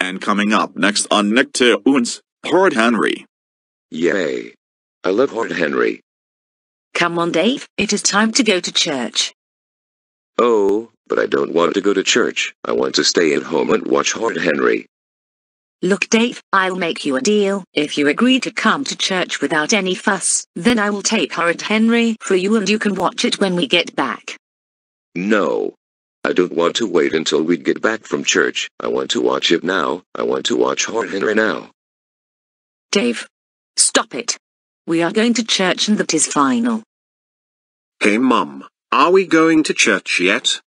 And coming up next on Nicktoons, Horrid Henry. Yay. I love Horrid Henry. Come on, Dave, it is time to go to church. Oh, but I don't want to go to church. I want to stay at home and watch Horrid Henry. Look, Dave, I'll make you a deal. If you agree to come to church without any fuss, then I will tape Horrid Henry for you and you can watch it when we get back. No. I don't want to wait until we get back from church. I want to watch it now. I want to watch Horrid Henry now. Dave, stop it. We are going to church and that is final. Hey Mum, are we going to church yet?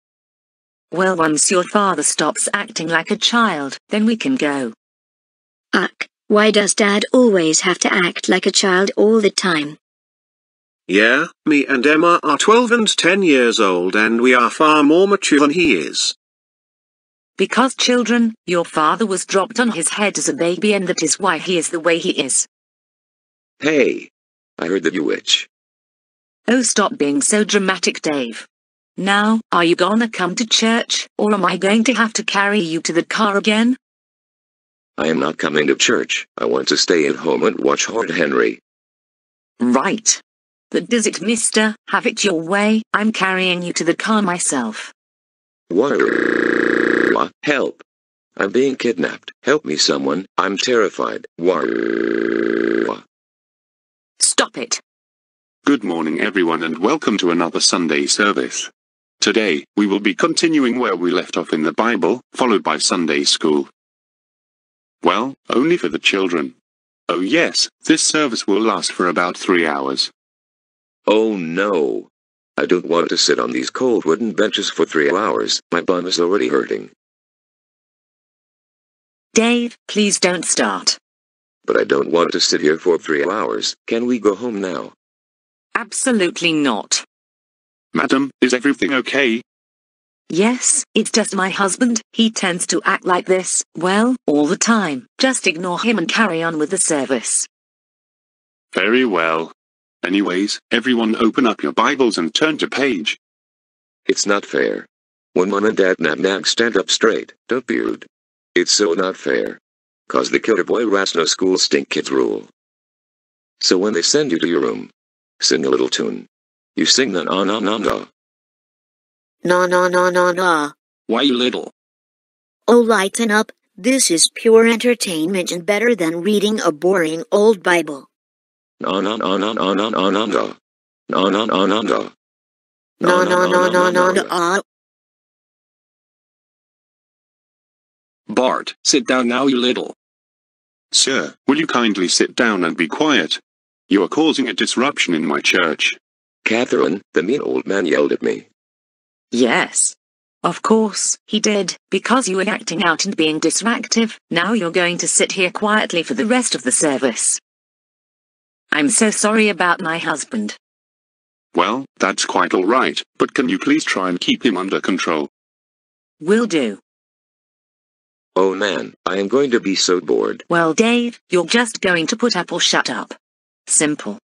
Well, once your father stops acting like a child, then we can go. Uck, why does Dad always have to act like a child all the time? Yeah, me and Emma are 12 and 10 years old and we are far more mature than he is. Because children, your father was dropped on his head as a baby and that is why he is the way he is. Hey. I heard that you witch. Oh, stop being so dramatic, Dave. Now, are you gonna come to church, or am I going to have to carry you to the car again? I am not coming to church. I want to stay at home and watch Horrid Henry. Right. But does it, mister? Have it your way. I'm carrying you to the car myself. What? Help. I'm being kidnapped. Help me someone. I'm terrified. What? Stop it. Good morning everyone and welcome to another Sunday service. Today, we will be continuing where we left off in the Bible, followed by Sunday school. Well, only for the children. Oh yes, this service will last for about three hours. Oh no. I don't want to sit on these cold wooden benches for three hours. My bum is already hurting. Dave, please don't start. But I don't want to sit here for three hours. Can we go home now? Absolutely not. Madam, is everything okay? Yes, it's just my husband. He tends to act like this, well, all the time. Just ignore him and carry on with the service. Very well. Anyways, everyone open up your Bibles and turn to page. It's not fair. When mom and dad nap nag stand up straight, don't be rude. It's so not fair. Cause the killer boy rats no school stink kids rule. So when they send you to your room, sing a little tune. You sing the na na na na. Na na na na na. Why little? Oh, lighten up. This is pure entertainment and better than reading a boring old Bible. Anand Anand Anand Ananda. Anand Ananda. No no no no no no. Bart, sit down now you little. Sir, will you kindly sit down and be quiet? You are causing a disruption in my church. Catherine, the mean old man yelled at me. Yes. Of course, he did, because you were acting out and being distractive, now you're going to sit here quietly for the rest of the service. I'm so sorry about my husband. Well, that's quite alright, but can you please try and keep him under control? Will do. Oh man, I am going to be so bored. Well, Dave, you're just going to put up or shut up. Simple.